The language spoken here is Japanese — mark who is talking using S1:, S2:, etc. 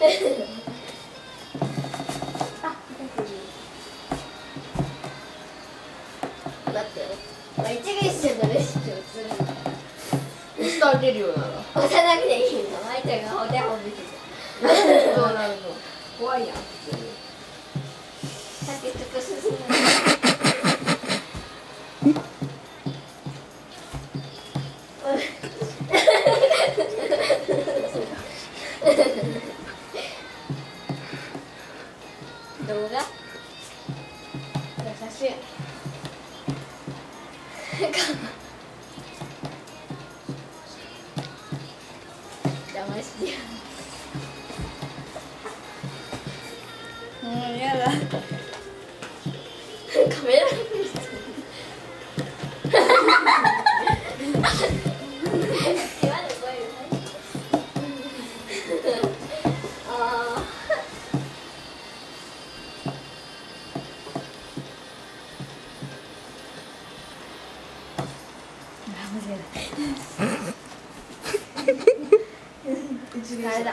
S1: だってまあ一塁手のレシピをするんだ
S2: 押して。あげるよなら
S1: 押さなくて。いいんだマイちゃんがお手本見て。た
S2: そうなるの怖いやん普通に
S1: さっきちょっと進む動画？写真邪魔してや
S3: うんやだ。
S1: ーあれだ